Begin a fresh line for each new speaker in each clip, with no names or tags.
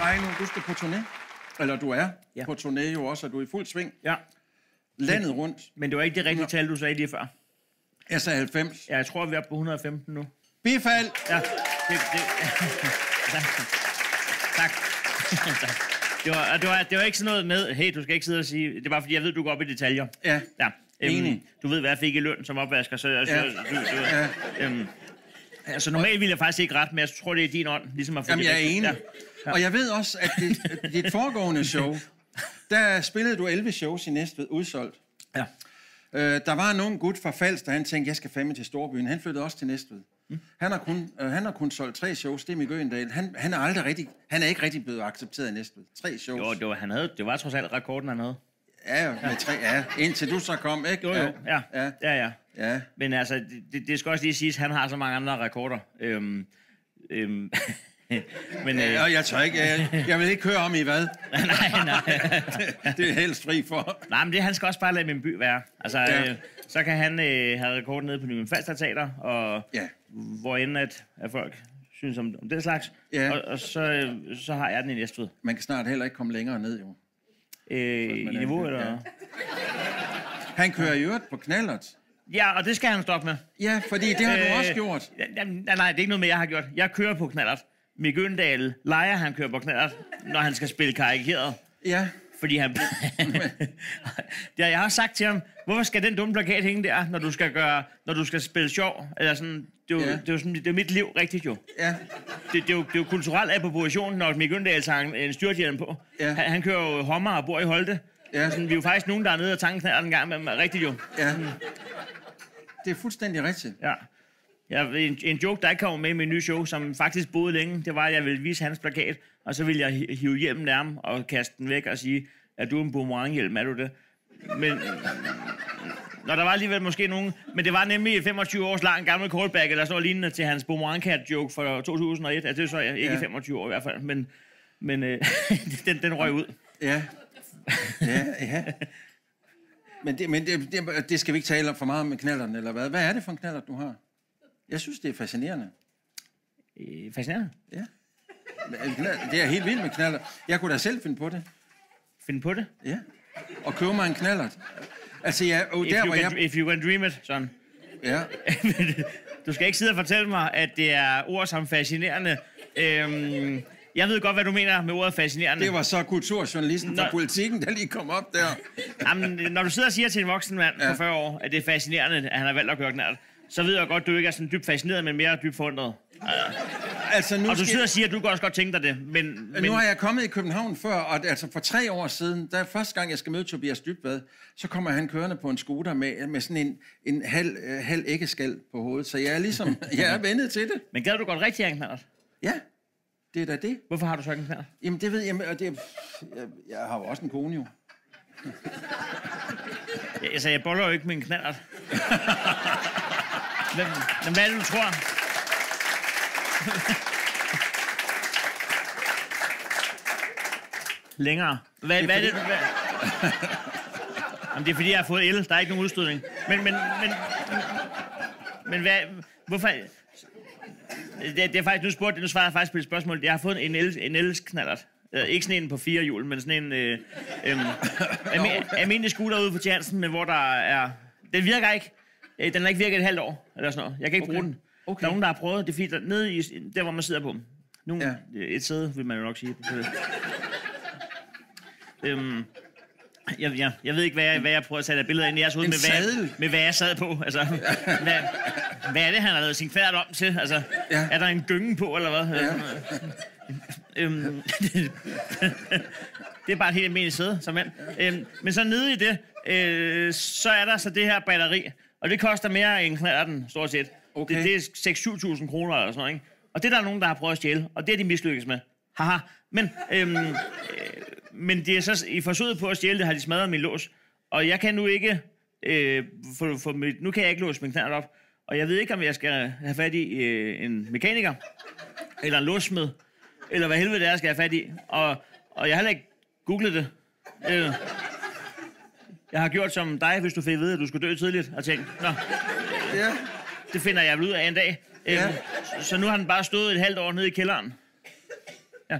Nu, du skal på turné. Eller du er
Ja.
på turné jo også, og du er i fuld sving.
Ja,
Landet rundt.
men det var ikke det rigtige tal, du sagde lige før.
Jeg sagde 90.
Ja, jeg tror, vi er på 115 nu.
Bifald!
Ja, det... det tak. Tak. tak. Det var, det, var, det var ikke sådan noget med, hey, du skal ikke sidde og sige... Det er bare fordi, jeg ved, du går op i detaljer.
Ja.
Ja.
Enig.
du ved, hvad jeg fik i løn som opvasker, så... så
Ja.
du, du,
Ja.
øhm, altså, normalt ville jeg faktisk ikke ret, men jeg tror, det er din ånd, ligesom at få
Jamen,
det
jeg er enig. Ja. Og jeg ved også, at dit, dit foregående show, der spillede du 11 shows i Næstved, udsolgt.
Ja.
Øh, der var nogen gut fra Falster, han tænkte, jeg skal fandme til Storbyen. Han flyttede også til Næstved. Mm. Han, har kun, øh, han har kun solgt tre shows, det er Mikke Øgendal. Han, han, er aldrig rigtig, han er ikke rigtig blevet accepteret i Næstved. Tre shows.
Jo, det var, han havde, det var trods alt rekorden, han havde.
Ja, med tre, ja. Indtil du så kom, ikke?
Jo, jo, ja.
Ja.
Ja, ja.
ja.
Men altså, det, det, skal også lige siges, han har så mange andre rekorder. Øhm, øhm, men, øh,
ja. Og jeg tør ikke, jeg, jeg vil ikke høre om i hvad.
nej, nej.
Det er helst fri for.
Nej, men det, han skal også bare lade min by være. Altså,
Ja.
ja. øh, så kan han øh, have rekorden nede på Nykøbing Falster Teater, og
Ja.
hvor end at, at folk synes om, om den slags.
Ja.
Og, og så, øh, så har jeg den i Næstved.
Man kan snart heller ikke komme længere ned, jo.
Øh, I niveau,
ja.
eller?
Han kører i øvrigt på knallert.
Ja, og det skal han stoppe med.
Ja, fordi det har du
Øh,
også gjort.
Ja, ja, nej, nej, det er ikke noget med, jeg har gjort. Jeg kører på knallert. Mikke Øndal leger, han kører på knallert, når han skal spille karikeret.
Ja.
Fordi han... ja, jeg har sagt til ham, hvorfor skal den dumme plakat hænge der, når du skal, gøre, når du skal spille sjov? Eller sådan, det, er jo,
Ja.
det, er jo sådan, det er mit liv rigtigt jo.
Ja.
Det, det, er jo, det er jo kulturel appropriation, når Mikke Øndal tager en, en styrthjelm på.
Ja.
Han, han kører jo hommer og bor i Holte.
Ja.
Sådan, vi er jo faktisk nogen, der er nede og tanke knallert en gang med rigtigt jo.
Ja. Det er fuldstændig rigtigt.
Ja. Ja, en, en joke, der ikke kommer med i min nye show, som faktisk boede længe, det var, at jeg ville vise hans plakat, og så ville jeg hi- hive hjelmen nærmere og kaste den væk og sige, at du en boomeranghjelm, er du det? Men når der var alligevel måske nogen, men det var nemlig et 25 års lang gammel callback, eller sådan noget lignende til hans boomerangcat joke fra 2001, altså det er så ikke
Ja.
ja. 25 år i hvert fald, men, men øh, den, den røg ud.
Ja. Ja, ja. Men, det, men det, det, det skal vi ikke tale om for meget med knalleren, eller hvad? Hvad er det for en knaller, du har? Jeg synes, det er fascinerende.
Øh, fascinerende.
Ja. Knald- Det er helt vildt med knaller. Jeg kunne da selv finde på det.
Find på det.
Ja. Og købe mig en knallert. Altså, ja, og
If,
der
you can,
jeg...
if you can dream it, sådan.
Ja.
du skal ikke sidde og fortælle mig, at det er ord som fascinerende. Øhm, jeg ved godt, hvad du mener med ordet fascinerende.
Det var så kulturjournalisten fra
Nå.
politikken, der lige kom op der.
Jamen, når du sidder og siger til en voksen mand
Ja.
på 40 år, at det er fascinerende, at han har valgt at køre knald, så ved jeg godt, at du ikke er sådan dybt fascineret, men mere dybt forundret.
Altså, nu,
Og du sidder og siger, at du kan også godt tænke dig det, men... men
nu har jeg kommet i København før, og altså for tre år siden, der første gang, jeg skal møde Tobias Dybvad, så kommer han kørende på en scooter med, med sådan en, en halv, øh, halv æggeskal på hovedet. Så jeg er ligesom, jeg er vendet til det.
men gad du godt rigtig en knald?
Ja, det er da det.
Hvorfor har du så ikke en knald?
Jamen, det ved jeg, og det, jeg, jeg har jo også en kone jo.
Ja, Altså, jeg boller jo ikke med en knald. Hvem, hvad er det, du tror? Længere. Hvad, hvad er det. Hvad? Jamen, det er fordi, jeg har fået el. Der er ikke nogen udstødning. Men, men, men... Men hvad... Hvorfor... Det, det er faktisk... Nu spurgte nu svarer jeg faktisk på et spørgsmål. Jeg har fået en, el, en elsknallert. Øh, ikke sådan en på fire hjul, men sådan en... Øh, øh, almi- almindelig scooter ude på Tjansen, men hvor der er... Den virker ikke. Øh, Den har ikke virket et halvt år, eller sådan noget. Jeg kan ikke
Okay.
bruge den.
Okay.
Der er nogen, der har prøvet. Det er fordi, der, nede i, der hvor man sidder på. Nogle,
Ja.
ja. Et sæde, vil man jo nok sige. øhm, jeg, jeg, jeg ved ikke, hvad jeg, hvad jeg prøver at sætte af billeder ind i jeres hoved med, hvad, jeg- med, hvad jeg sad på. Altså, hvad, hvad er det, han har lavet sin kvært om til? Altså,
Ja.
ja. Er der en gynge på, eller hvad?
Ja.
Øhm, det er bare et helt almindeligt sæde som mand. Øhm, men så nede i det, øh, så er der så det her batteri. Og det koster mere end knallerten, stort set.
Okay.
Det, det er 6-7.000 kroner eller sådan noget, ikke? Og det er der nogen, der har prøvet at stjæle, og det er de mislykkes med. Haha. Men, øhm, øh, men det er så, i forsøget på at stjæle det, har de smadret min lås. Og jeg kan nu ikke, øh, få, få mit, nu kan jeg ikke låse min knald op. Og jeg ved ikke, om jeg skal have fat i øh, en mekaniker, eller en låssmed, eller hvad helvede det er, jeg skal have fat i. Og, og jeg har heller ikke googlet det. Øh, jeg har gjort som dig, hvis du fik at vide, at du skulle dø tidligt, og tænkt, nå,
Ja.
det finder jeg vel ud af en dag.
Ja.
Øhm, så, så nu har den bare stået et halvt år nede i kælderen. Ja.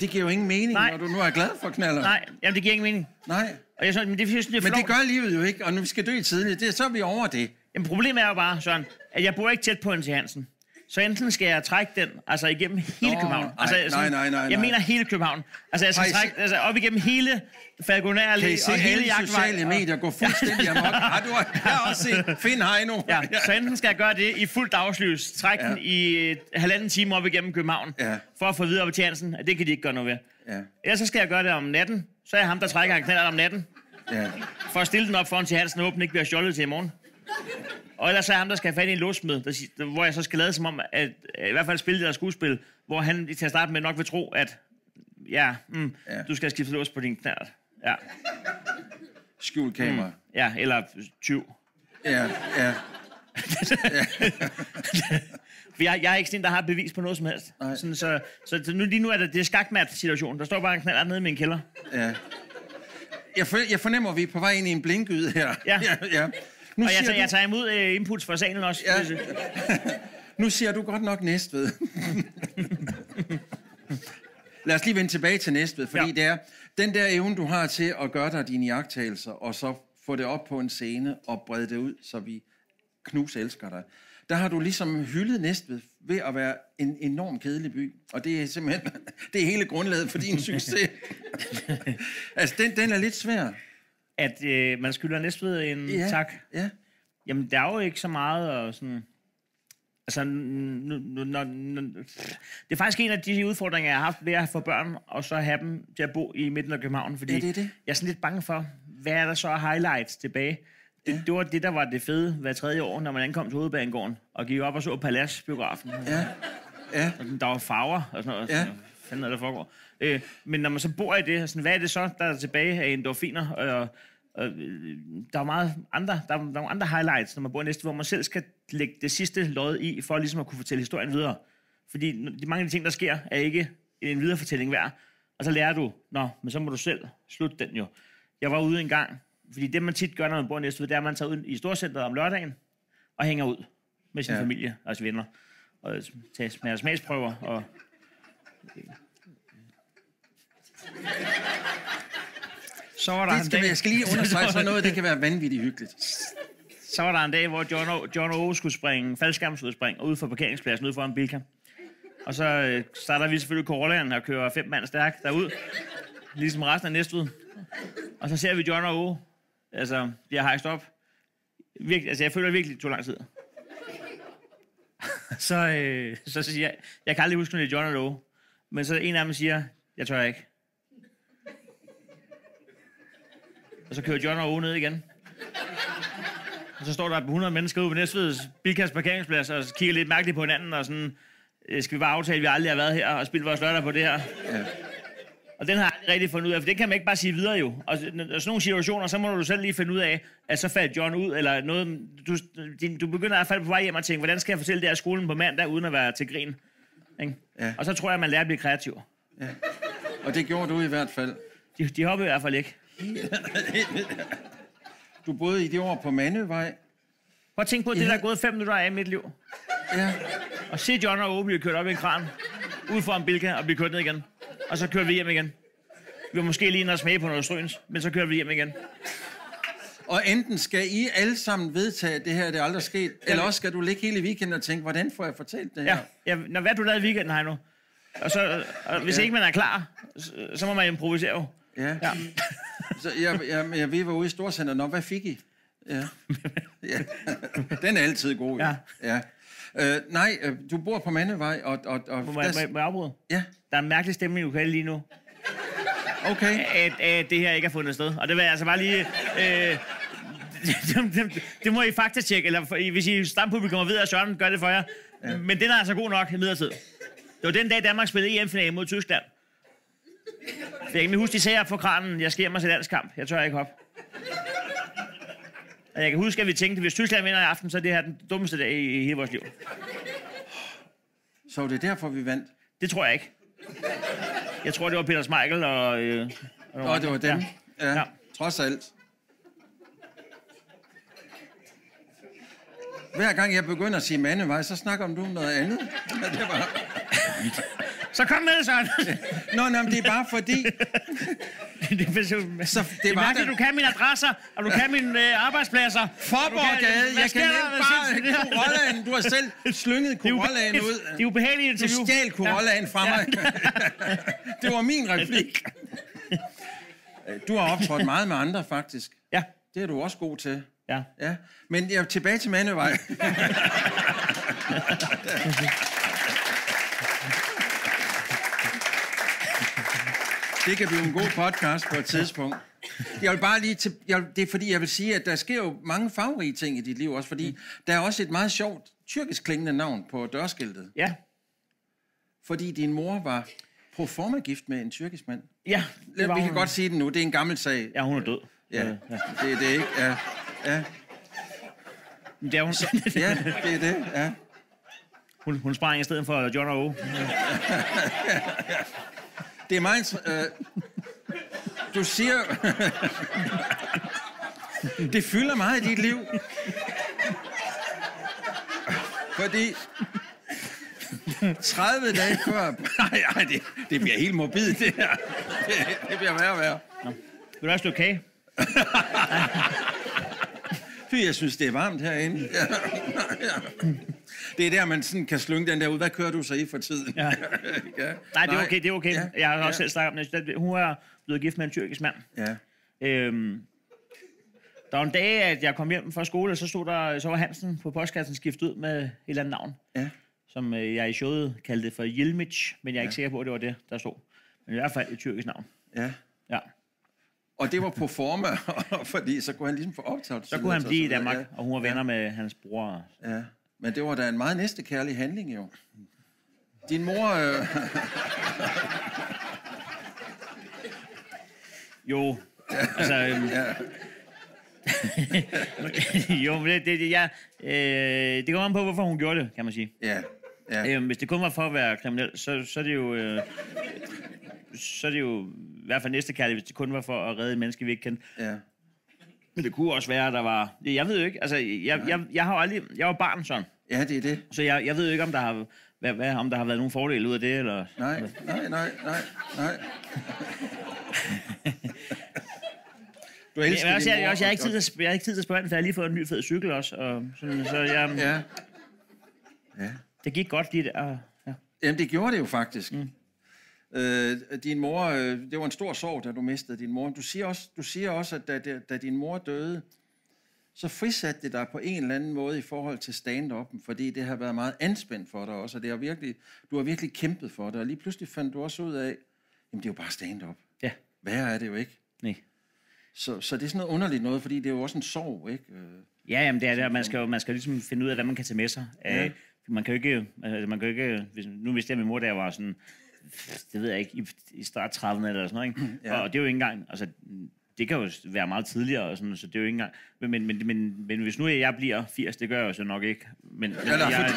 Det giver jo ingen mening,
Nej.
når du nu er glad for knaller.
Nej, jamen, det giver ingen mening.
Nej.
Og jeg synes, men det, synes, det er
Men det gør livet jo ikke, og nu vi skal dø tidligt, det, så er vi over det.
Jamen, problemet er jo bare, Søren, at jeg bor ikke tæt på N.T. Hansen. Så enten skal jeg trække den altså igennem hele
Nå,
København.
nej,
Altså,
nej, nej, nej,
Jeg mener hele København. Altså, jeg skal
se-
trække altså, op igennem hele Falconer Allé og hele Jagtvej.
sociale
og-
medier gå fuldstændig amok? Har du har også set Finn Heino?
Ja, så enten skal jeg gøre det i fuldt dagslys, trække
Ja.
den i et halvanden time op igennem København,
Ja.
for at få videre op til Hansen, at det kan de ikke gøre noget ved.
Ja,
Ellers så skal jeg gøre det om natten, så er jeg ham, der trækker en knaller om natten,
ja.
for at stille den op foran til Hansen, og håbe, ikke bliver stjålet til i morgen. Og ellers er ham, der skal have fat i en låsmed, der, sig- hvor jeg så skal lade som om, at at i hvert fald spille det der skuespil, hvor han til at starte med nok vil tro, at ja, mm,
Ja.
ja. du skal skifte lås på din knald. Ja,
Skjult kamera.
ja, eller 20.
Ja, ja.
For jeg, jeg er ikke sådan en, der har bevis på noget som helst.
Nej.
Sådan, så, så, så nu, lige nu er det, det er skakmat situation. Der står bare en knald nede i min kælder.
ja. Jeg, for, jeg fornemmer, at vi er på vej ind i en blinkyd her.
Ja.
ja, ja. Nu,
Og jeg, tager, jeg
du,
tager imod øh, inputs fra salen også.
Ja. Nu siger du godt nok Næstved. Lad os lige vende tilbage til Næstved, fordi. Ja. det er den der evne, du har til at gøre dig dine jagttagelser, og så få det op på en scene og brede det ud, så vi knus elsker dig. Der har du ligesom hyldet Næstved ved at være en enorm kedelig by, og det er simpelthen det er hele grundlaget for din succes. altså, den, den er lidt svær.
At øh, man skylder Næstved en ja. tak.
Ja.
Jamen, der er jo ikke så meget og sådan... Altså, nu, nu, nu, nu, det er faktisk en af de udfordringer, jeg har haft ved at få børn, og så have dem til at bo i midten af København, fordi
Ja, det er det.
jeg er sådan lidt bange for, hvad er der så af highlights tilbage? Det, ja. det var det, der var det fede hver tredje år, når man ankom til Hovedbanegården, og gik op og så Paladsbiografen.
Ja. Ja.
Og der var farver og sådan noget.
Ja.
Fanden er der foregår? Øh, men når man så bor i det, sådan, hvad er det så, der er tilbage af endorfiner? Og, og, øh, der er meget andre, der er, der er andre highlights, når man bor i næste, hvor man selv skal lægge det sidste lod i, for ligesom at kunne fortælle historien videre. Fordi de mange af de ting, der sker, er ikke en viderefortælling værd. Og så lærer du, nå, men så må du selv slutte den jo. Jeg var ude en gang, fordi det man tit gør, når man bor i Næstved, det er, at man tager ud i storcenteret om lørdagen og hænger ud med sin
Ja.
familie og sine venner. Og tager smagsprøver og Så var der
Det
en
skal,
dag,
jeg skal lige understrege sådan noget, det kan være vanvittigt hyggeligt.
så var der en dag, hvor John, o, John O. skulle springe faldskærmsudspring ude for parkeringspladsen ude foran Bilka. Og så øh, starter vi selvfølgelig Corollaen og kører fem mand stærk derud. Ligesom resten af Næstved. Og så ser vi John og O. Altså, de har hejst op. Virkelig, altså, jeg føler virkelig, det tog lang tid. så, øh, så siger jeg, jeg kan aldrig huske, når det er John og O. Men så en af dem siger, jeg tør ikke. Og så kører John og O ned igen. Og så står der 100 mennesker ude på Næstveds Bilkas parkeringsplads og kigger lidt mærkeligt på hinanden og sådan, øh, skal vi bare aftale, at vi aldrig har været her og spillet vores lørdag på det her?
Ja.
Og den har jeg aldrig rigtig fundet ud af, for det kan man ikke bare sige videre jo. Og og sådan nogle situationer, så må du selv lige finde ud af, at så faldt John ud, eller noget. Du, din, du begynder i hvert fald på vej hjem og tænke, hvordan skal jeg fortælle det i skolen på mandag, uden at være til grin? Ikke?
Ja.
Og så tror jeg, man lærer at blive kreativ.
Og det gjorde du i hvert fald.
De, de hopper i hvert fald ikke.
Du boede i det år på Mandøvej.
Prøv at tænke på, at det der er gået fem minutter af mit liv.
Ja.
Og se John og Ove blive kørt op i en kran, ud for en bilka og blive kørt ned igen. Og så kører vi hjem igen. Vi var måske lige inde og smage på noget strøns, men så kører vi hjem igen.
Og enten skal I alle sammen vedtage, at det her det er aldrig sket, eller også skal du ligge hele weekenden og tænke, hvordan får jeg fortalt det her?
Ja, ja når, hvad du lavet i weekenden, Heino? Og så, og hvis
Ja.
ikke man er klar, så, så må man improvisere jo.
Ja.
Ja.
Så jeg, jeg, jeg, vi var ude i Storcenter. Nå, hvad fik I? Ja. ja. Den er altid god.
Ja.
ja. Øh, nej, øh, du bor på Mandevej, og... og, og
Må, jeg- må, jeg- må jeg afbryde?
Ja,
Der er en mærkelig stemning i lokalet lige nu,
okay.
at, at det her ikke har fundet sted. Og det vil jeg altså bare lige... Øh, det, det, det, må I faktisk tjekke, eller hvis I stampublikum ved, at Søren gør det for jer. Ja. Men den er altså god nok i midlertid. Det var den dag, Danmark spillede EM-finale mod Tyskland. Jeg kan ikke huske, de sagde på kranen, jeg sker mig til landskamp. Jeg tør ikke op. Og jeg kan huske, at vi tænkte, hvis Tyskland vinder i aften, så er det her den dummeste dag i, i hele vores liv.
Så det derfor, vi vandt.
Det tror jeg ikke. Jeg tror, det var Peter Schmeichel og... Øh, og
Nå, det var dem.
Ja.
Ja. ja.
Ja.
Trods alt. Hver gang jeg begynder at sige mandevej, så snakker du om noget andet. Ja, det var...
Så kom med Søren.
Nå, nej, men det er bare fordi...
det, er, så,
Så
det
det
er mærkeligt,
da-
du kan mine adresser, og du kan mine øh, arbejdspladser. du Hvad
jeg kan
der?
nævne bare
du?
Corollaen. Du har selv slynget
Det
Corollaen ud.
Det er ubehageligt
Du
interview.
stjal Corollaen fra mig. Det var min replik. Du har optrådt meget med andre, faktisk.
Ja,
Det er du også god til.
ja.
Ja. Men jeg er tilbage til Mandevej. Det kan blive en god podcast på et tidspunkt. Jeg vil bare lige til, jeg, det er fordi, jeg vil sige, at der sker jo mange farverige ting i dit liv også, fordi der er også et meget sjovt tyrkisk klingende navn på dørskiltet.
Ja,
Fordi din mor var pro forma gift med en tyrkisk mand.
ja.
Vi
var
kan
hun.
godt sige det nu, det er en gammel sag.
Ja, hun er død.
Ja, det er det ikke. Ja, ja,
Det er hun.
ja det er det. Ja.
hun, hun sprang i stedet for John og O.
Det er meget... Øh, du siger... det fylder meget i dit liv. Fordi... 30 dage før... Nej, nej, det, det bliver helt mobilt, det her. Det, det bliver værre og værre.
Vil du stykke kage?
Fy, jeg synes, det er varmt herinde. Ja. Ja. Det er der, man sådan kan slynge den der ud. Hvad kører du så i for tiden?
Ja.
ja.
Nej, det er okay, det er okay.
Ja,
Jeg har også
ja.
selv snakket om det. Hun er blevet gift med en tyrkisk mand.
Ja.
Øhm, der var en dag, at jeg kom hjem fra skole, og så stod der, så var Hansen på postkassen skiftet ud med et eller andet navn,
Ja.
som øh, jeg i showet kaldte for Yilmich, men jeg er ikke sikker på, at det var det, der stod. Men i hvert fald et tyrkisk navn.
ja.
Ja.
Og det var på forma, fordi så kunne han ligesom få optaget.
Så kunne han blive i Danmark, og hun var venner med hans bror.
Ja, ja. Men det var da en meget næstekærlig handling, jo. Din mor... Øh,
Jo, altså... Øhm, jo, men det, det, ja, øh, det kommer an på, hvorfor hun gjorde det, kan man sige.
ja, ja.
Øhm, hvis det kun var for at være kriminel, så, så er det jo... Øh, så er det jo i hvert fald næste kærlighed, hvis det kun var for at redde et menneske, vi ikke kendte.
ja.
Men det kunne også være, at der var... Jeg ved jo ikke, altså, jeg, jeg, jeg har jo aldrig... Jeg var barn sådan,
Ja, det er det.
så jeg, jeg ved jo ikke, om der har, hvad, hvad, om der har været nogen fordele ud af det, eller...
Nej, nej, nej, nej, nej. Du
Jeg,
elsker
jeg, også, jeg, også, jeg, har ikke tid til, jeg har ikke tid til at spørge den, for jeg har lige fået en ny fed cykel også. Og sådan, så jeg,
Ja. Ja.
det gik godt lige der. Ja.
Jamen, det gjorde det jo faktisk. Mm. Øh, din mor, øh, det var en stor sorg, da du mistede din mor. Du siger også, du siger også at da, da, da din mor døde, så frisatte det dig på en eller anden måde i forhold til stand-up'en, fordi det har været meget anspændt for dig også, og det har virkelig, du har virkelig kæmpet for det, og lige pludselig fandt du også ud af, jamen det er jo bare stand-up.
Ja,
Værre er det jo ikke.
nej.
Så, så det er sådan noget underligt noget, fordi det er jo også en sorg, ikke? Øh,
Ja, jamen det er det, man skal jo man skal ligesom finde ud af, hvad man kan tage med sig.
Ja.
Man kan jo ikke, altså, man kan jo ikke, hvis, nu vidste jeg, min mor, der var sådan, det ved jeg ikke, i, i start 30'erne eller sådan noget, ikke?
Ja.
Ja. Og det er jo ikke engang, altså, det kan jo være meget tidligere, og sådan, så det er jo ikke engang, men, men, men, men, men hvis nu jeg bliver 80, det gør jeg jo så nok ikke, men,
Eller,
jeg,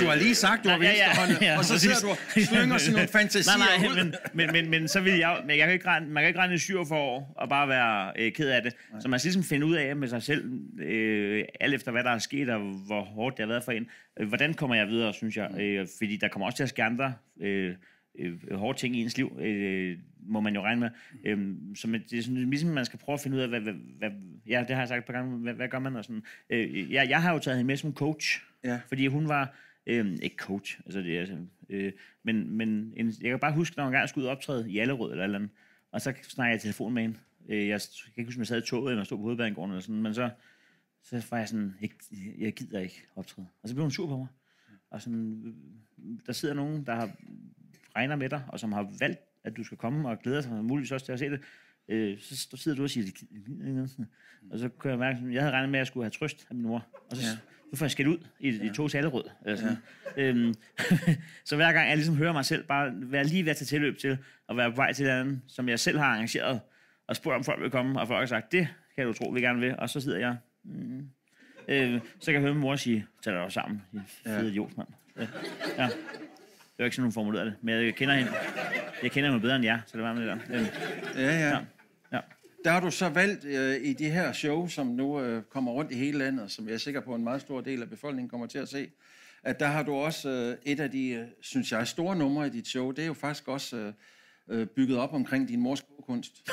Du har lige sagt, du har
Nej, ja, ja,
venstrehåndet,
ja,
og så
præcis.
sidder du og slynger sådan nogle fantasier
nej, nej,
ud.
men, men, men, men, så vil jeg, men jeg kan ikke regne, man kan ikke regne i syv for år og bare være øh, ked af det. Nej. Så man skal ligesom finde ud af med sig selv, øh, alt efter hvad der er sket, og hvor hårdt det har været for en. Øh, hvordan kommer jeg videre, synes jeg? Øh, fordi der kommer også til at ske andre øh, øh, hårde ting i ens liv, øh, må man jo regne med. Øh, så man, det er sådan, ligesom, man skal prøve at finde ud af, hvad, hvad, hvad, ja, det har jeg sagt et par gange, hvad, hvad gør man? Og sådan. Øh, jeg, jeg har jo taget hende med som coach,
Ja.
fordi hun var, øh, ikke coach, altså det er, altså, øh, men, men en, jeg kan bare huske, når jeg engang skulle ud og optræde i Allerød eller eller andet, og så snakkede jeg telefon med hende. Øh, jeg, jeg kan ikke huske, om jeg sad i toget eller stod på hovedbanegården eller sådan, men så, så var jeg sådan, jeg, jeg gider ikke optræde. Og så blev hun sur på mig. Og sådan, øh, der sidder nogen, der har regner med dig, og som har valgt, at du skal komme og glæder sig muligvis også til at se det, øh, så sidder du og siger, og så kunne jeg mærke, at jeg havde regnet med, at jeg skulle have trøst af min mor, og så,
Ja.
ja. så får jeg skæld ud i, i to talerød. Sådan. Ja. Øhm, så hver gang jeg ligesom hører mig selv bare være lige ved at tage tilløb til, at være på vej til det andet, som jeg selv har arrangeret, og spurgt om folk vil komme, og folk har sagt, det kan du tro, vi gerne vil, og så sidder jeg, mm, øh, så kan jeg høre min mor sige, tag dig sammen, din fede
Ja.
idiot, mand. Ja. ja. Det var ikke sådan, hun formulerede det, men jeg kender hende. Jeg kender hende bedre end jer, så det var med det der. Øhm,
Ja, ja.
Ja. Ja.
Der har du så valgt øh, i de her show, som nu øh, kommer rundt i hele landet, som jeg er sikker på, en meget stor del af befolkningen kommer til at se, at der har du også øh, et af de, øh, synes jeg, store numre i dit show. Det er jo faktisk også øh, øh, bygget op omkring din mors kunst.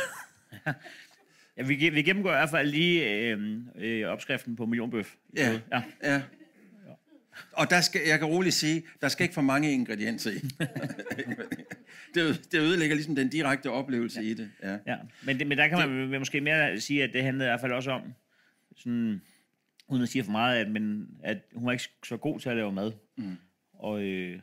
Ja, vi, vi gennemgår i hvert fald lige øh, øh, opskriften på millionbøf.
Ja.
ja.
ja. Og der skal, jeg kan roligt sige, der skal ikke for mange ingredienser i. det, det ødelægger ligesom den direkte oplevelse ja. i det. Ja.
ja. Men, det, men der kan man det, måske mere sige, at det handlede i hvert fald også om, sådan, uden at sige for meget, at, men, at hun var ikke så god til at lave mad. Mm. Og, øh,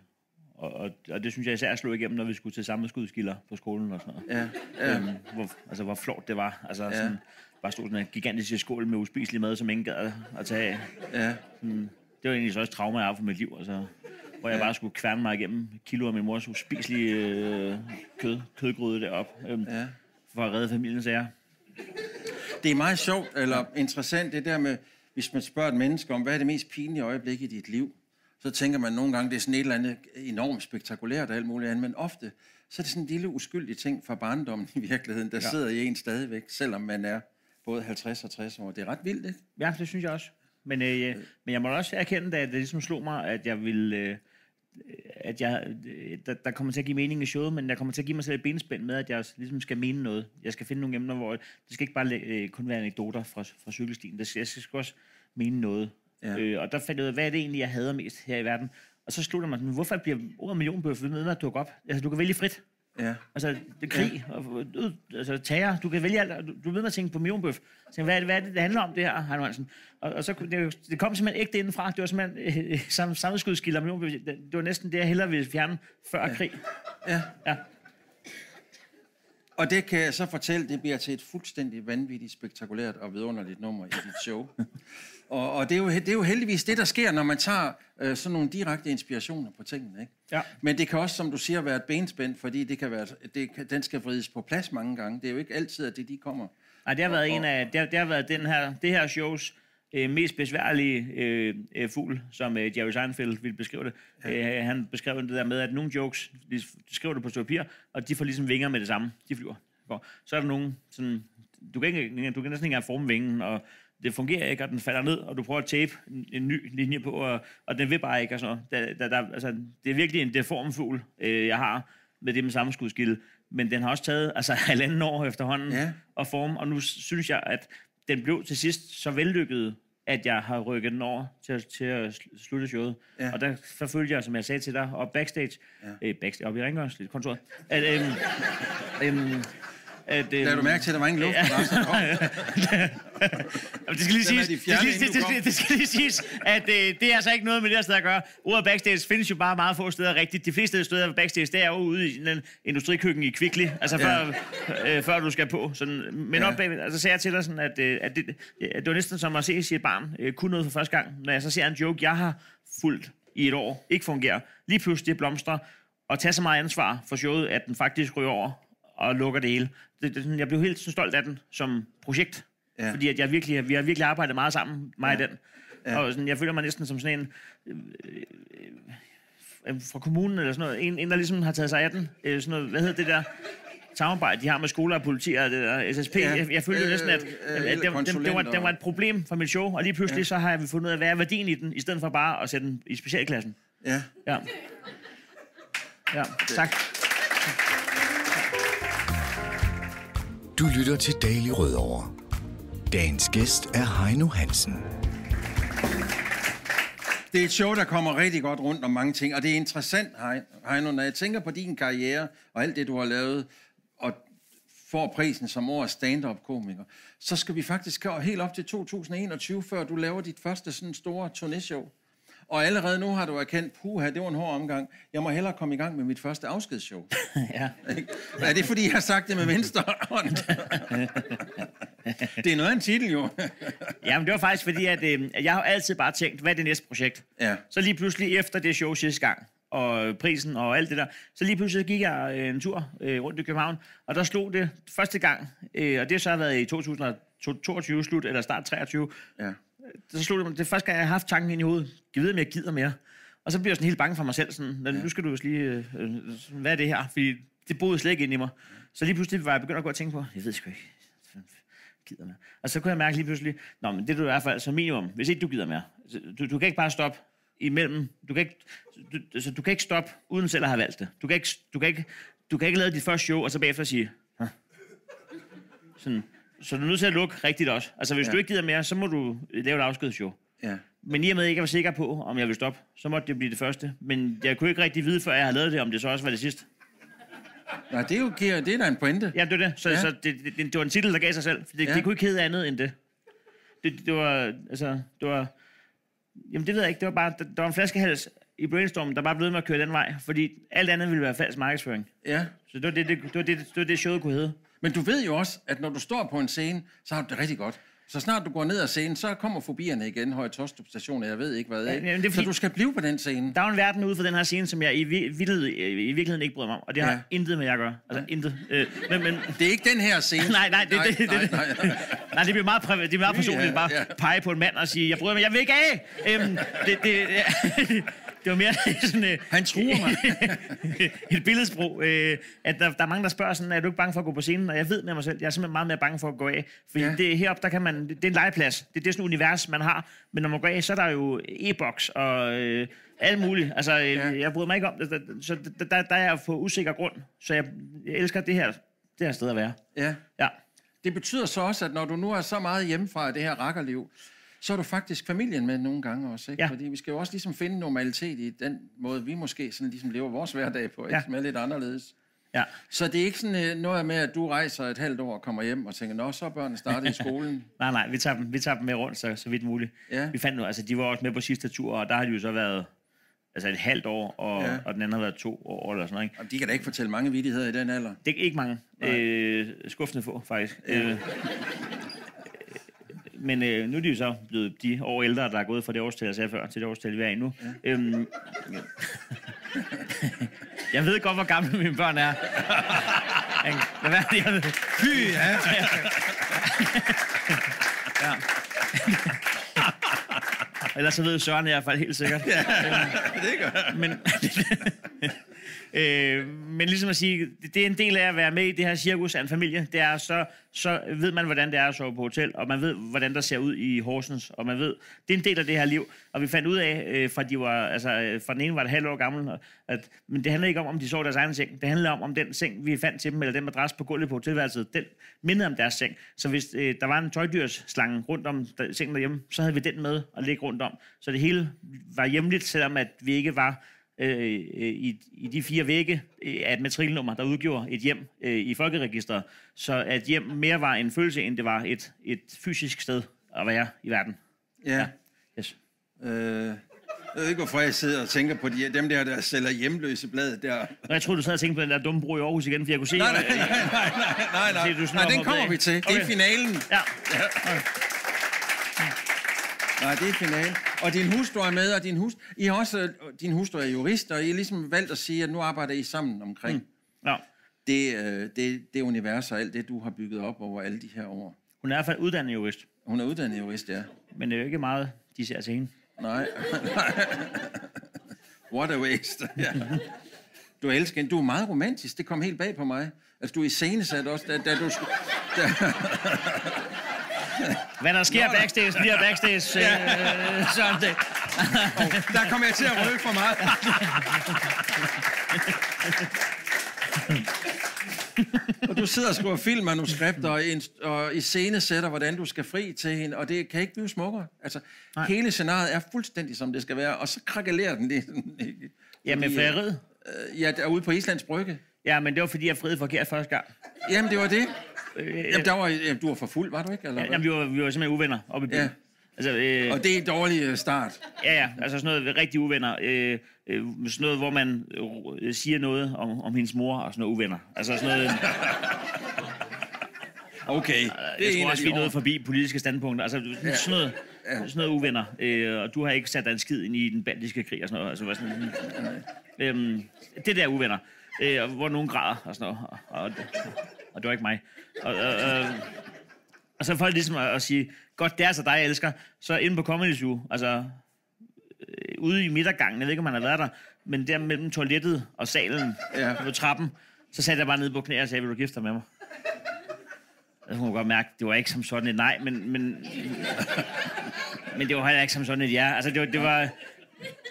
og, og, og det synes jeg især slog igennem, når vi skulle til samme skudskilder på skolen og sådan noget. Ja, ja. Øhm, hvor, altså, hvor flot det var. Altså, ja. sådan, bare stod sådan en gigantisk skål med uspiselig mad, som ingen gad at tage af. Ja. Sådan, det var egentlig så også trauma, jeg har for mit liv. Altså, hvor jeg bare skulle kværne mig igennem kilo af min mors uspiselige øh, kød, kødgryde derop. Øh, ja. For at redde familiens ære.
Det er meget sjovt, eller interessant, det der med, hvis man spørger et menneske om, hvad er det mest pinlige øjeblik i dit liv? Så tænker man nogle gange, det er sådan et eller andet enormt spektakulært og alt muligt andet, men ofte, så er det sådan en lille uskyldig ting fra barndommen i virkeligheden, der ja. sidder i en stadigvæk, selvom man er både 50 og 60 år. Det er ret vildt, ikke?
Ja, det synes jeg også. Men, øh, men jeg må også erkende, at det ligesom slog mig, at jeg ville... Øh, at jeg, øh, der, der kommer til at give mening i showet, men jeg kommer til at give mig selv et benspænd med, at jeg ligesom skal mene noget. Jeg skal finde nogle emner, hvor det skal ikke bare øh, kun være anekdoter fra, fra cykelstien. Det skal, jeg skal også mene noget. Ja. Øh, og der fandt jeg ud af, hvad er det egentlig, jeg hader mest her i verden? Og så det mig sådan, hvorfor bliver ordet millionbøf ved med at dukke op? Altså, du kan vælge frit. Ja. Altså, det er krig, ja. og, altså terror. Du kan vælge alt. Du, du ved med at tænke på millionbøf. Så, hvad, er det, hvad er det, det handler om, det her, Heino Hansen? Og, og så, det, det, kom simpelthen ægte indenfra. Det var simpelthen øh, sam, sammenskudskilder millionbøf. Det, det, var næsten det, jeg hellere ville fjerne før ja. krig. Ja. ja.
Og det kan jeg så fortælle, det bliver til et fuldstændig vanvittigt, spektakulært og vidunderligt nummer i dit show. og, og det, er jo, det er jo heldigvis det, der sker, når man tager øh, sådan nogle direkte inspirationer på tingene. Ikke? Ja. Men det kan også, som du siger, være et benspænd, fordi det kan være, det kan, den skal vrides på plads mange gange. Det er jo ikke altid, at det de kommer.
Nej, det har været og, en af, det har, det har været den her, det her shows øh, mest besværlige øh, øh, fugl, som øh, Jerry Seinfeld ville beskrive det. Ja. Øh, han beskrev det der med, at nogle jokes, de, skriver det på papir, og de får ligesom vinger med det samme. De flyver. Så er der nogen, sådan, du kan, ikke, du kan næsten ikke engang forme vingen, og det fungerer ikke, og den falder ned, og du prøver at tape en, ny linje på, og, og den vil bare ikke. Altså, der, der, der, altså, det er virkelig en deform fugl, øh, jeg har med det med sammenskudskilde. Men den har også taget altså, halvanden år efterhånden ja. at forme, og nu synes jeg, at den blev til sidst så vellykket, at jeg har rykket den over til, til at slutte showet. Ja. Og der forfølger jeg, som jeg sagde til dig, op backstage, ja. øh, backstage op i Ringørs, lidt kontoret, at, øhm, øhm,
at, øh, Lad du mærke til, at der var ingen luft, ja.
det skal lige siges, det, skal lige, det, det, det skal lige siges, at øh, det er altså ikke noget med det her sted at gøre. Ordet backstage findes jo bare meget få steder rigtigt. De fleste steder backstage, det er jo ude i en industrikøkken i Kvickly, altså før, ja. øh, før du skal på. Sådan, men ja. op bag, altså sagde jeg til dig sådan, at, øh, at, det, at det var næsten som at se sit barn øh, kunne noget for første gang, når jeg så ser en joke, jeg har fulgt i et år, ikke fungerer. Lige pludselig blomstrer, og tage så meget ansvar for showet, at den faktisk ryger over og lukker det hele. Det, det, jeg blev helt så stolt af den som projekt. Ja. Fordi at jeg virkelig, vi har virkelig arbejdet meget sammen, mig ja. og den. Ja. Og sådan, jeg føler mig næsten som sådan en... Øh, øh, fra kommunen eller sådan noget. En, en, der ligesom har taget sig af den. Øh, sådan noget, hvad hedder det der? samarbejde, de har med skoler og politi og det der SSP. Ja, jeg, jeg følte øh, næsten, at, øh, at det, det, det, var, det var et problem for mit show, og lige pludselig ja. så har vi fundet ud af, hvad er værdien i den, i stedet for bare at sætte den i specialklassen. Ja. Ja. Ja, tak.
Du lytter til Daily Rødovre. Dagens gæst er Heino Hansen.
Det er et show, der kommer rigtig godt rundt om mange ting, og det er interessant, Heino, når jeg tænker på din karriere og alt det, du har lavet, og får prisen som årets stand-up-komiker, så skal vi faktisk helt op til 2021, før du laver dit første sådan store turnéshow. Og allerede nu har du erkendt, puha, det var en hård omgang. Jeg må hellere komme i gang med mit første afskedsshow. ja. Er det fordi, jeg har sagt det med venstre hånd? det er noget af en titel, jo.
Jamen, det var faktisk fordi, at øh, jeg har altid bare tænkt, hvad er det næste projekt? Ja. Så lige pludselig efter det show sidste gang, og prisen og alt det der. Så lige pludselig gik jeg øh, en tur øh, rundt i København, og der slog det første gang, øh, og det har så været i 2022 slut, eller start 23, ja så slog det, det første gang, jeg har haft tanken ind i hovedet, jeg ved, om jeg gider mere. Og så bliver jeg sådan helt bange for mig selv, sådan, ja. nu skal du lige, øh, hvad er det her? Fordi det boede slet ikke ind i mig. Så lige pludselig var jeg begyndt at gå og tænke på, jeg ved sgu ikke, gider mere. Og så kunne jeg mærke lige pludselig, nå, men det er du i hvert fald som minimum, hvis ikke du gider mere. Du, du kan ikke bare stoppe imellem. Du kan ikke, du, altså, du kan ikke stoppe, uden selv at have valgt det. Du kan ikke, du kan ikke, du kan ikke lave dit første show, og så bagefter sige, "Huh." sådan. Så du er nødt til at lukke rigtigt også. Altså, hvis
Ja.
du ikke gider mere, så må du lave et afskedsshow.
Ja.
Men i og med, at jeg ikke var sikker på, om jeg ville stoppe, så måtte det blive det første. Men jeg kunne ikke rigtig vide, før jeg havde lavet det, om det så også var det sidste.
Nej, det er jo det er da en pointe.
Ja, det var det. Så,
Ja.
så det, det, det, var en titel, der gav sig selv. Det,
Ja.
det kunne ikke hedde andet end det. Det, det var, altså, det var... Jamen, det ved jeg ikke. Det var bare, der, der var en flaskehals i brainstorm, der bare blev med at køre den vej, fordi alt andet ville være falsk markedsføring.
Ja.
Så det var det, det, det, var det, det, var det showet kunne hedde.
Men du ved jo også, at når du står på en scene, så har du det rigtig godt. Så snart du går ned ad scenen, så kommer fobierne igen, Høje Tostrup station, jeg ved ikke hvad.
Ja,
Ikke?
jamen, det er
Så
fordi-
du skal blive på den scene.
Der er en verden ude for den her scene, som jeg i, vi- vildt, i virkeligheden ikke bryder mig om, og det har
Ja.
ja. intet med jer at gøre. Altså, intet. Øh, men, men,
Det er ikke den her scene.
nej, nej, det, det, det,
nej, nej, nej.
nej, det bliver meget, privat, det bliver meget personligt,
Ja,
bare
ja.
pege på en mand og sige, jeg bryder mig, jeg vil ikke af! Øhm, det, det, ja, det var mere sådan... Øh,
Han truer mig.
et billedsprog, øh, at der, der er mange, der spørger sådan, er du ikke bange for at gå på scenen? Og jeg ved med mig selv, jeg er simpelthen meget mere bange for at gå af. Fordi
Ja.
det, heroppe, der kan man, det, det er en legeplads. Det, det er sådan et univers, man har. Men når man går af, så er der jo e-boks og øh, alt muligt. Altså, øh,
Ja.
jeg bryder mig ikke om det. Så der, der, der er jeg på usikker grund. Så jeg, jeg elsker det her, det her sted at være.
Ja.
Ja.
Det betyder så også, at når du nu er så meget hjemmefra i det her rakkerliv, så er du faktisk familien med nogle gange også, ikke?
Ja.
Fordi vi skal jo også ligesom finde normalitet i den måde, vi måske sådan ligesom lever vores hverdag på, ikke?
Ja.
Som er lidt anderledes.
ja.
Så det er ikke sådan øh, noget med, at du rejser et halvt år og kommer hjem og tænker, nå, så er børnene startet i skolen.
Nej, nej, vi tager dem, vi tager dem med rundt, så, så vidt muligt.
Ja.
Vi fandt nu, altså de var også med på sidste tur, og der har de jo så været altså et halvt år, og,
Ja.
og den anden har været to år eller sådan noget. Ikke?
Og de kan da ikke fortælle mange vittigheder i den alder.
Det er ikke mange. Øh, skuffende få, faktisk. Øh, men øh, nu er de jo så blevet de år ældre, der er gået fra det årstal, jeg sagde før, til det årstal, vi er i nu. Ja. Øhm, jeg ved godt, hvor gamle mine børn er. Hvad er det, jeg ved?
Fy, ja.
Ja. Ellers så ved Søren i hvert fald helt sikkert. Ja,
det gør
men, øh, men ligesom at sige, det, er en del af at være med i det her cirkus af en familie. Det er så, så ved man, hvordan det er at sove på hotel, og man ved, hvordan der ser ud i Horsens, og man ved, det er en del af det her liv. Og vi fandt ud af, øh, fra, de var, altså, øh, fra den ene var det halvt år gammel, at, men det handler ikke om, om de sov deres egen seng. Det handler om, om den seng, vi fandt til dem, eller den madras på gulvet på hotelværelset, den mindede om deres seng. Så hvis øh, der var en tøjdyrsslange rundt om der, sengen derhjemme, så havde vi den med at ligge rundt om. Så det hele var hjemligt, selvom at vi ikke var øh, i, i de fire vægge øh, af et matrikelnummer, der udgjorde et hjem øh, i folkeregisteret. Så at hjem mere var en følelse, end det var et, et fysisk sted at være i verden.
Ja.
Yes.
Øh, jeg ved ikke, hvorfor jeg sidder og tænker på de, dem der, der sælger hjemløse blad der.
Og jeg troede, du sad og tænkte på den der dumme bro i Aarhus igen, for jeg kunne se...
Nej, nej, nej, nej, nej, nej,
du
nej.
snor
nej den kommer vi til. Det er
Okay.
finalen.
Ja,
Nej, det er finalen. Og din hustru er med, og din, hus, I har også, din hustru er jurist, og I har ligesom valgt at sige, at nu arbejder I sammen omkring mm.
ja.
det, øh, det, det univers og alt det, du har bygget op over alle de her år.
Hun er i hvert fald uddannet jurist,
Hun er uddannet jurist, ja.
men det er jo ikke meget, de ser til hende.
Nej. What a waste. ja. Du elsker hende. Du er meget romantisk. Det kom helt bag på mig. Altså, du er iscenesat også, da, da du... Da,
Hvad der sker backstage, bliver backstage, øh, sådan det.
der kom jeg til at røbe for meget. og du sidder og skriver filmmanuskripter og, og iscenesætter, hvordan du skal fri til hende, og det kan ikke blive smukkere. Altså, Nej. hele scenariet er fuldstændig, som det skal være, og så krakelerer den lidt.
Ja, med frieriet.
Øh, Ja, derude på Islands Brygge.
Ja, men det var, fordi jeg friede forkert første gang.
Jamen, det var det.
Øh,
Jamen, der var, jamen, du var for fuld, var du ikke? Eller
ja, jamen, vi var, vi var simpelthen uvenner oppe i byen.
Ja.
Altså, øh,
Og det er en dårlig øh, start.
Ja, ja, altså sådan noget rigtig uvenner. Øh, øh, sådan noget, hvor man øh, siger noget om, om hendes mor og sådan noget uvenner. Altså sådan noget,
Okay.
det jeg tror også, vi er nået forbi politiske standpunkter. Altså sådan noget, sådan noget uvenner. Øh, og du har ikke sat dig en skid ind i den baltiske krig og sådan noget. Altså, sådan, øhm, det der er uvenner. Øh, hvor nogen græder og sådan noget. Og, og, og det var ikke mig. Og, og, og, og så for ligesom at, at sige, godt, det er altså dig, jeg elsker. Så inde på Comedy Zoo, altså øh, ude i midtergangen, jeg ved ikke, om man har været der, men der mellem toilettet og salen
Ja.
på trappen, så satte jeg bare ned på knæ og sagde, vil du gifte dig med mig? Altså, hun kunne godt mærke, det var ikke som sådan et nej, men, men, men det var heller ikke som sådan et ja. Altså, det var, det var,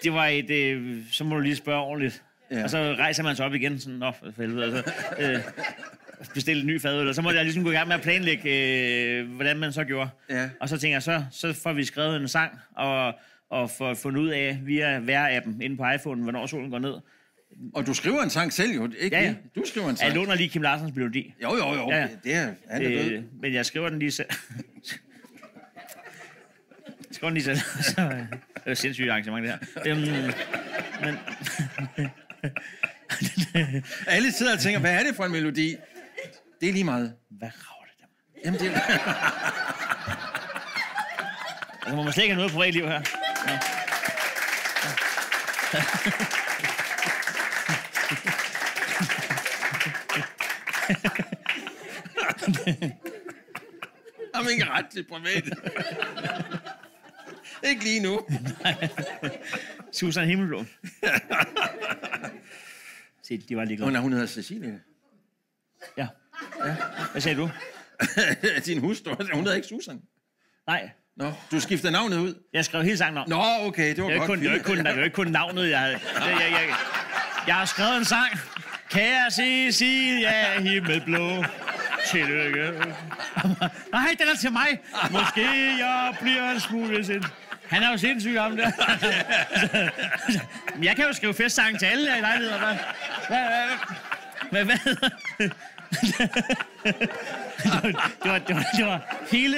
det var et... Øh, så må du lige spørge ordentligt.
Ja.
Og så rejser man sig op igen, sådan, nå, for helvede, altså, øh, bestille en ny fadøl, og så måtte jeg ligesom gå i gang med at planlægge, øh, hvordan man så gjorde.
Ja.
Og så tænker jeg, så, så får vi skrevet en sang, og, og får fundet ud af via vejr-appen inde på iPhone, hvornår solen går ned.
Og du skriver en sang selv jo, ikke?
Ja, ja.
Du skriver en
Jeg
sang.
låner lige Kim Larsens melodi.
Jo, jo, jo.
Ja, ja.
Det er, han er død.
Øh, men jeg skriver den lige selv. jeg skriver den lige selv. så, øh, det er et sindssygt arrangement, det her. Øhm, men,
Alle sidder og tænker, hvad er det for en melodi? Det er lige meget.
hvad rager det der?
Jamen, det er...
Altså, må man slet ikke have noget privatliv her? Ja.
Jamen, ikke ret til privat. ikke lige nu.
Susan Himmelblom. Se, de var ligeglade.
Hun, er, hun hedder Cecilie.
Ja. Ja. Hvad sagde du?
Din hustru, hun hedder ikke Susan.
Nej,
Nå, du skifter navnet ud.
jeg skrev hele sangen om.
Nå, okay, det var
jo
godt.
kun, det jo ikke kun, det er jo ikke kun navnet, jeg, jeg, jeg, jeg, jeg har skrevet en sang. Kære Cecilia, himmelblå. Tillykke. Nej, den er til mig. Måske jeg bliver en smule sind. Han er jo sindssyg om det. Men jeg kan jo skrive festsange til alle i lejligheden. Hvad? Hvad? Hvad? hvad, hvad? Det, var, det, var, det var hele,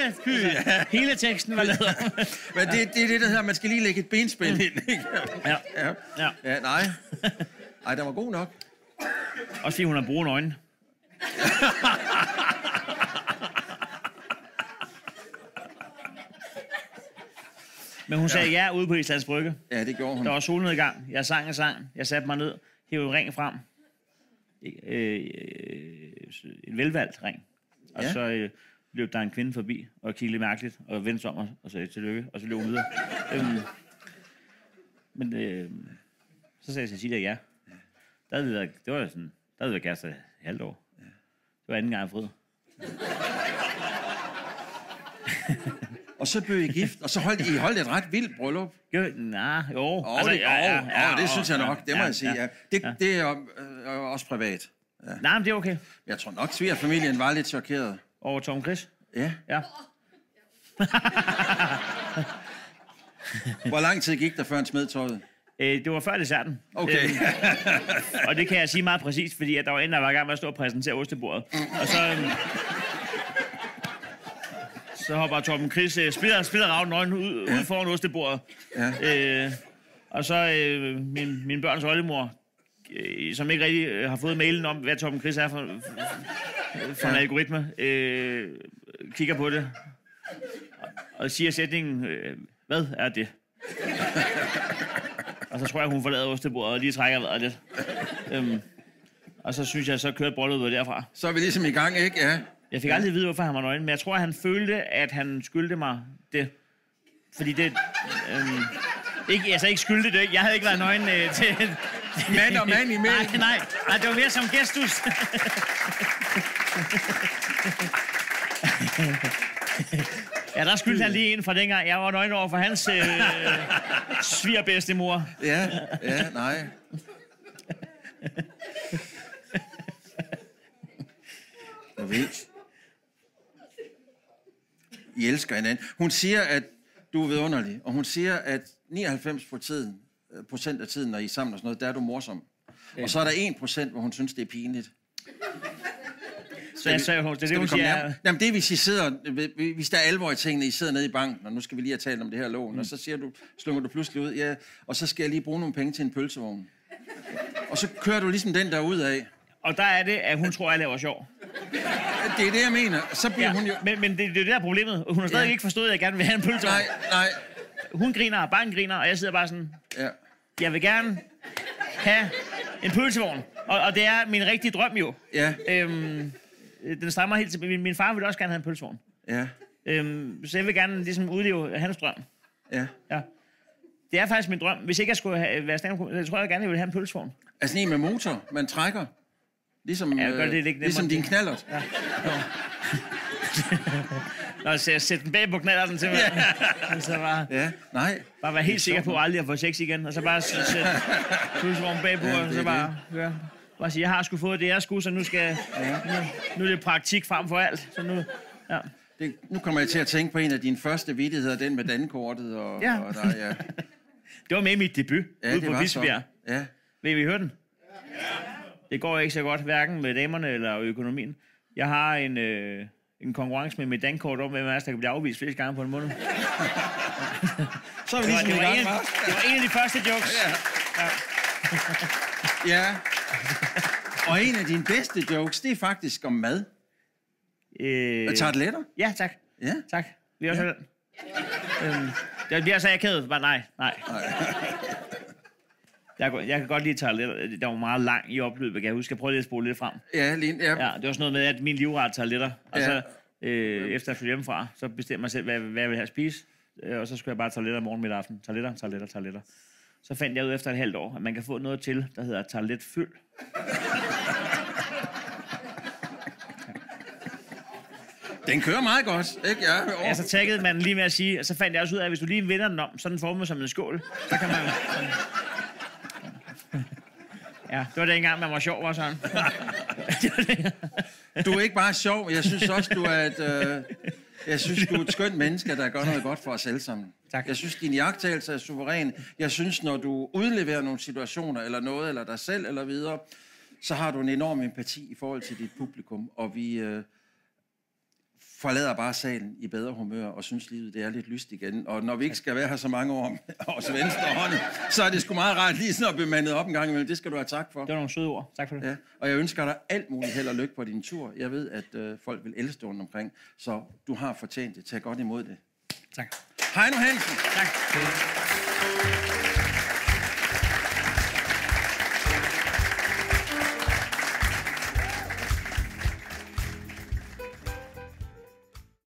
hele teksten var lavet.
Men det, det er det, der hedder, man skal lige lægge et benspænd ind, ikke?
Ja.
Ja.
Ja.
ja, nej. Ej, den var god nok.
Også fordi hun har brune øjne. Men hun sagde ja ude på Islands Brygge.
Ja, det gjorde hun.
Der var solnedgang. Jeg sang og sang. Jeg satte mig ned, hævde en ring frem. Øh, øh, en velvalgt ring. Og
Ja.
så øh, løb der en kvinde forbi og kiggede lidt mærkeligt og vendte sig om og, og sagde tillykke, og så løb hun videre. øhm, men øh, så sagde Cecilia ja. Der havde vi været, det var sådan, der havde vi været kærester halvt år. Det var anden gang, jeg frød.
Og så blev I gift, og så holdt I holdt et ret vildt bryllup.
Jo, nej, jo.
Åh, altså, det, ja, ja, ja, det synes jeg nok, det må
ja,
jeg sige. Ja. Det,
ja.
det er øh, også privat.
Nej, men det er okay.
Jeg tror nok, svigerfamilien var lidt chokeret.
Over Tom Chris.
Ja.
Ja.
Hvor lang tid gik der, før han smed tøjet?
Øh, det var før desserten.
Okay.
Øhm, og det kan jeg sige meget præcist, fordi at der var en, der var i gang med at stå og præsentere ostebordet. Og så... øhm, så hopper Torben Chris, øh, spiller, spiller ravnen nøgen ud, ud foran ostebordet.
Ja.
Øh, og så øh, min, min børns oldemor, øh, som ikke rigtig øh, har fået mailen om, hvad Torben Chris er for, for, for en algoritme, øh, kigger på det og siger sætningen, øh, hvad er det? og så tror jeg, hun forlader ostebordet og lige trækker vejret lidt. Øhm, og så synes jeg, så kørte brylluppet derfra.
Så er vi ligesom i gang, ikke? Ja.
Jeg fik aldrig at vide, hvorfor han var nøgen, men jeg tror, han følte, at han skyldte mig det. Fordi det... Øhm, ikke, altså ikke skyldte det. Jeg havde ikke været nøgen øh, til...
Mand og mand imellem.
Nej, nej, nej, det var mere som gestus. ja, der skyldte han lige en fra dengang. Jeg var nøgen over for hans øh, svigerbedstemor.
Ja, ja, nej. Hvor vildt. I elsker hinanden. Hun siger, at du er vidunderlig, og hun siger, at 99 på tiden, procent af tiden, når I er sammen og sådan noget, der er du morsom. Og så er der 1 procent, hvor hun synes, det er pinligt.
Så jeg sagde, det er det, hun siger.
nærmere? Jamen det er, hvis I sidder, hvis der er alvor i tingene, I sidder nede i banken, og nu skal vi lige have talt om det her lån, mm. og så siger du, slunger du pludselig ud, ja, og så skal jeg lige bruge nogle penge til en pølsevogn. Og så kører du ligesom den der ud af.
Og der er det, at hun tror, jeg laver sjov.
Det er det, jeg mener. Så bliver
Ja,
hun jo...
men, men det, det er det der er problemet. Hun har stadig
Ja.
ikke forstået, at jeg gerne vil have en pølsevogn.
Nej, nej.
Hun griner, barn griner, og jeg sidder bare sådan,
Ja.
Jeg vil gerne have en pølsevogn. Og, og det er min rigtige drøm jo.
Ja,
Øhm, den stammer helt til... Min, min far ville også gerne have en pølsevogn.
ja,
Øhm, så jeg vil gerne ligesom udleve hans drøm.
ja.
Ja. Det er faktisk min drøm. Hvis ikke jeg skulle have, være stand jeg tror jeg gerne, jeg ville have en pølsevogn.
Altså en med motor, man trækker. Ligesom,
Ja, gør det
øh,
lidt
ligesom din knallert.
Ja. Nå, så jeg sætte den bag på knalderen til mig. Ja. Så bare,
Ja, nej.
bare være helt sikker på at aldrig at få sex igen. Og så bare sætte pulsvognen bag på,
Ja,
og så bare... Ja. Bare sige, jeg har sgu fået det, jeg skulle, så nu skal... Nu, nu er det praktik frem for alt. Så nu... Ja.
Det, nu kommer jeg til at tænke på en af dine første vittigheder, den med dankortet. Og,
Ja.
og der, ja.
Det var med i mit debut
ja,
ude
det
på
var
Bispebjerg.
så. Ja.
Vil vi høre den? Det går ikke så godt, hverken med damerne eller økonomien. Jeg har en, øh, en konkurrence med mit dankort om, hvem af os, der kan blive afvist flest gange på en måned.
Så er vi
Det var,
ligesom
det, var en, det var en af de første jokes.
Ja. Og en af dine bedste jokes, det er faktisk om mad.
Øh,
Og tarteletter.
ja, tak.
Ja.
Tak. Vi er også ja. øhm, Det bliver så akavet. Bare nej, nej. Jeg, kan- jeg kan godt lide tarteletter. Der var meget lang i opløbet, jeg huske. Jeg prøvede lige at spole lidt frem.
Ja, Lin, ja.
Ja, det var sådan noget med, at min livret tarteletter. Og
Ja.
så øh, efter jeg flyttede hjemmefra, så bestemte jeg mig selv, hvad, hvad jeg ville have at spise. Øh, Og så skulle jeg bare tarteletter morgen, midt aften. Tarteletter, tarteletter, tarteletter. Så fandt jeg ud efter et halvt år, at man kan få noget til, der hedder tarteletfyld.
Den kører meget godt, ikke? Ja, jo.
Ja, så taggede man lige med at sige, og så fandt jeg også ud af, at hvis du lige vender den om, så den formet som en skål, så kan man... Ja, det var det engang, man var sjov, var sådan.
Du er ikke bare sjov, jeg synes også, du er et... Øh, jeg synes, du er et skønt menneske, der gør noget godt for os alle sammen.
Tak.
Jeg synes, din jagttagelse er suveræn. Jeg synes, når du udleverer nogle situationer, eller noget, eller dig selv, eller videre, så har du en enorm empati i forhold til dit publikum, og vi øh, forlader bare salen i bedre humør, og synes, livet det er lidt lyst igen. Og når vi ikke skal være her så mange år med os venstre hånd, så er det sgu meget rart lige sådan at bemandet op en gang imellem. Det skal du have tak for.
Det var nogle søde ord. Tak for det.
Ja, og jeg ønsker dig alt muligt held og lykke på din tur. Jeg ved, at øh, folk vil elske dig rundt omkring, så du har fortjent det. Tag godt imod det.
Tak.
Hej nu, Hansen!
Tak.